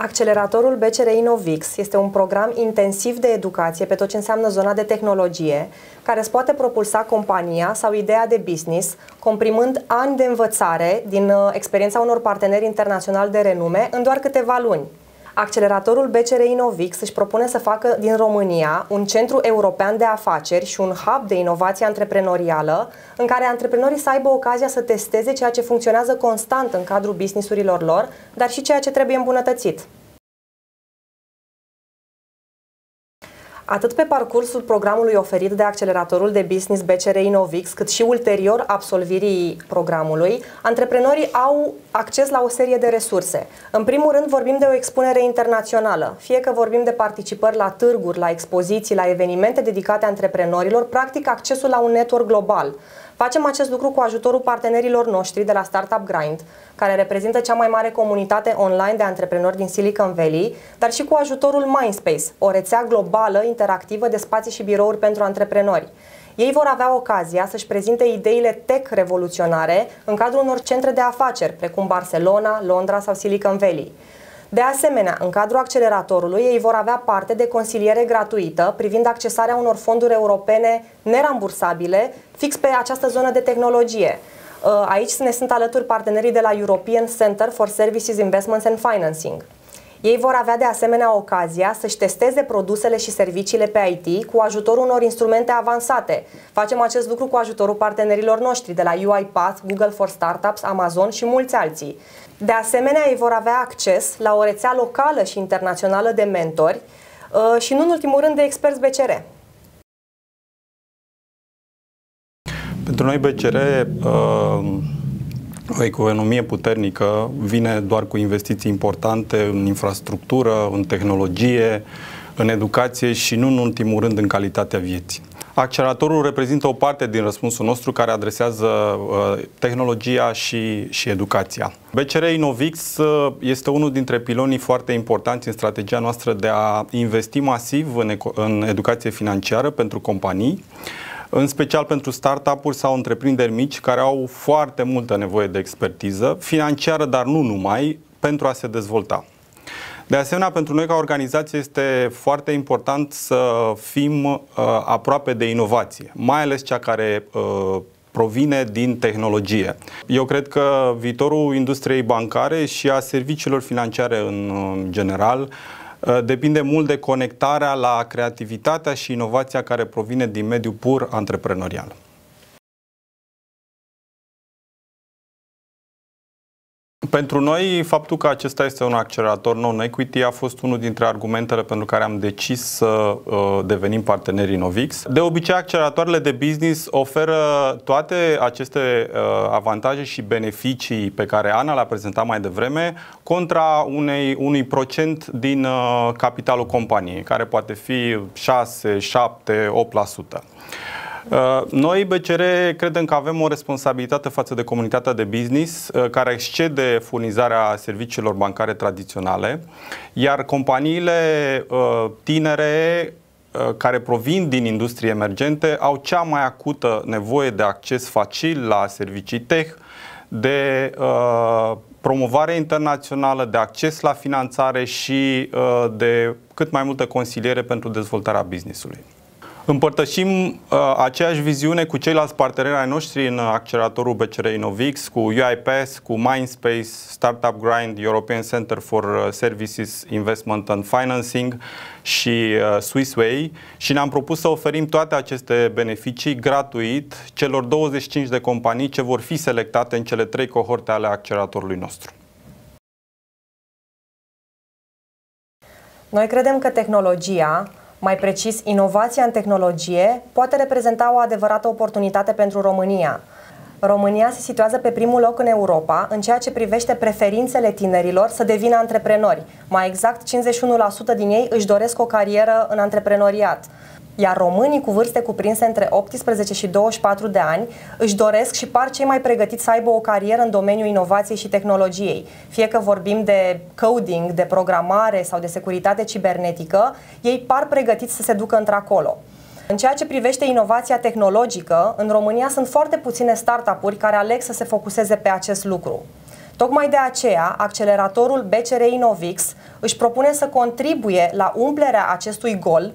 Acceleratorul BCR Innovix este un program intensiv de educație pe tot ce înseamnă zona de tehnologie, care îți poate propulsa compania sau ideea de business, comprimând ani de învățare din uh, experiența unor parteneri internaționali de renume în doar câteva luni. Acceleratorul BCR Innovix își propune să facă din România un centru european de afaceri și un hub de inovație antreprenorială în care antreprenorii să aibă ocazia să testeze ceea ce funcționează constant în cadrul businessurilor lor, dar și ceea ce trebuie îmbunătățit. Atât pe parcursul programului oferit de acceleratorul de business BCR Innovix, cât și ulterior absolvirii programului, antreprenorii au acces la o serie de resurse. În primul rând vorbim de o expunere internațională, fie că vorbim de participări la târguri, la expoziții, la evenimente dedicate antreprenorilor, practic accesul la un network global. Facem acest lucru cu ajutorul partenerilor noștri de la Startup Grind, care reprezintă cea mai mare comunitate online de antreprenori din Silicon Valley, dar și cu ajutorul Mindspace, o rețea globală interactivă de spații și birouri pentru antreprenori. Ei vor avea ocazia să-și prezinte ideile tech revoluționare în cadrul unor centre de afaceri, precum Barcelona, Londra sau Silicon Valley. De asemenea, în cadrul acceleratorului, ei vor avea parte de consiliere gratuită privind accesarea unor fonduri europene nerambursabile fix pe această zonă de tehnologie. Uh, aici ne sunt alături partenerii de la European Center for Services Investments and Financing. Ei vor avea de asemenea ocazia să-și testeze produsele și serviciile pe IT cu ajutorul unor instrumente avansate. Facem acest lucru cu ajutorul partenerilor noștri de la UiPath, Google for Startups, Amazon și mulți alții. De asemenea, ei vor avea acces la o rețea locală și internațională de mentori uh, și, nu în ultimul rând, de experți BCR. Pentru noi BCR, uh, o economie puternică vine doar cu investiții importante în infrastructură, în tehnologie, în educație și nu în ultimul rând în calitatea vieții. Acceleratorul reprezintă o parte din răspunsul nostru care adresează uh, tehnologia și, și educația. BCR Innovix uh, este unul dintre pilonii foarte importanți în strategia noastră de a investi masiv în, în educație financiară pentru companii, în special pentru startup-uri sau întreprinderi mici care au foarte multă nevoie de expertiză financiară, dar nu numai, pentru a se dezvolta. De asemenea, pentru noi ca organizație este foarte important să fim uh, aproape de inovație, mai ales cea care uh, provine din tehnologie. Eu cred că viitorul industriei bancare și a serviciilor financiare în general uh, depinde mult de conectarea la creativitatea și inovația care provine din mediul pur antreprenorial. Pentru noi, faptul că acesta este un accelerator non-equity a fost unul dintre argumentele pentru care am decis să uh, devenim parteneri Innovix. De obicei, acceleratoarele de business oferă toate aceste uh, avantaje și beneficii pe care Ana le-a prezentat mai devreme contra unei, unui procent din uh, capitalul companiei, care poate fi 6, 7, 8%. Uh, noi, BCR, credem că avem o responsabilitate față de comunitatea de business uh, care excede furnizarea serviciilor bancare tradiționale, iar companiile uh, tinere care provin din industrie emergente au cea mai acută nevoie de acces facil la servicii tech, de uh, promovare internațională, de acces la finanțare și uh, de cât mai multă consiliere pentru dezvoltarea businessului. Împărtășim uh, aceeași viziune cu ceilalți parteneri ai noștri în acceleratorul BCR Innovix, cu UiPath, cu Mindspace, Startup Grind, European Center for uh, Services Investment and Financing și uh, Swissway și ne-am propus să oferim toate aceste beneficii gratuit celor 25 de companii ce vor fi selectate în cele trei cohorte ale acceleratorului nostru. Noi credem că tehnologia mai precis, inovația în tehnologie poate reprezenta o adevărată oportunitate pentru România. România se situează pe primul loc în Europa în ceea ce privește preferințele tinerilor să devină antreprenori. Mai exact, 51% din ei își doresc o carieră în antreprenoriat iar românii cu vârste cuprinse între 18 și 24 de ani își doresc și par cei mai pregătiți să aibă o carieră în domeniul inovației și tehnologiei. Fie că vorbim de coding, de programare sau de securitate cibernetică, ei par pregătiți să se ducă într-acolo. În ceea ce privește inovația tehnologică, în România sunt foarte puține startup-uri care aleg să se focuseze pe acest lucru. Tocmai de aceea, acceleratorul BCR Innovix își propune să contribuie la umplerea acestui gol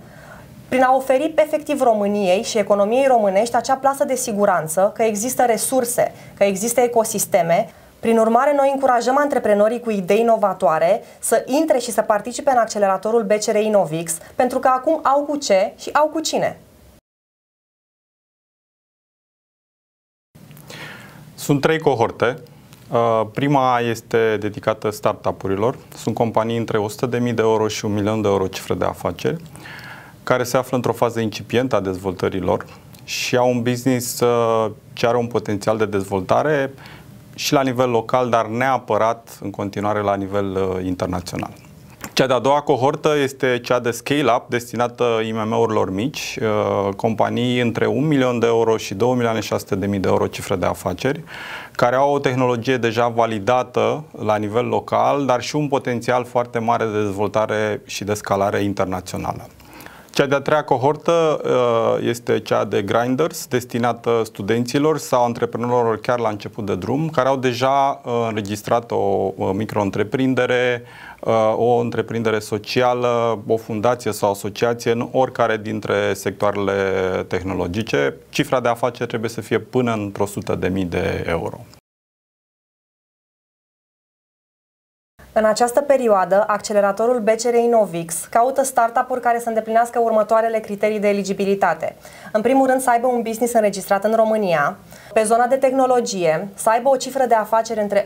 prin a oferi efectiv României și economiei românești acea plasă de siguranță că există resurse, că există ecosisteme. Prin urmare, noi încurajăm antreprenorii cu idei inovatoare să intre și să participe în acceleratorul BCR Innovix, pentru că acum au cu ce și au cu cine. Sunt trei cohorte. Uh, prima este dedicată startup-urilor. Sunt companii între 100.000 de euro și 1 milion de euro cifre de afaceri care se află într-o fază incipientă a dezvoltărilor și au un business uh, ce are un potențial de dezvoltare și la nivel local, dar neapărat în continuare la nivel uh, internațional. Cea de-a doua cohortă este cea de scale-up destinată IMM-urilor mici, uh, companii între 1 milion de euro și 2 milioane 600 de mii de euro cifre de afaceri, care au o tehnologie deja validată la nivel local, dar și un potențial foarte mare de dezvoltare și de scalare internațională. Cea de-a treia cohortă uh, este cea de grinders, destinată studenților sau antreprenorilor chiar la început de drum, care au deja uh, înregistrat o micro-întreprindere, uh, o întreprindere socială, o fundație sau asociație în oricare dintre sectoarele tehnologice. Cifra de afaceri trebuie să fie până într-o sută de mii de euro. În această perioadă, acceleratorul BCR Innovix caută startup-uri care să îndeplinească următoarele criterii de eligibilitate. În primul rând, să aibă un business înregistrat în România, pe zona de tehnologie, să aibă o cifră de afaceri între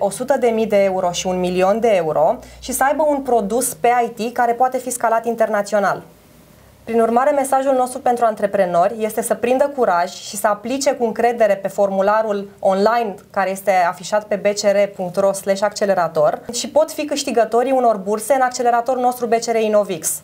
100.000 de euro și un milion de euro și să aibă un produs pe IT care poate fi scalat internațional. Prin urmare, mesajul nostru pentru antreprenori este să prindă curaj și să aplice cu încredere pe formularul online care este afișat pe bcr.ro accelerator și pot fi câștigătorii unor burse în acceleratorul nostru BCR Innovix.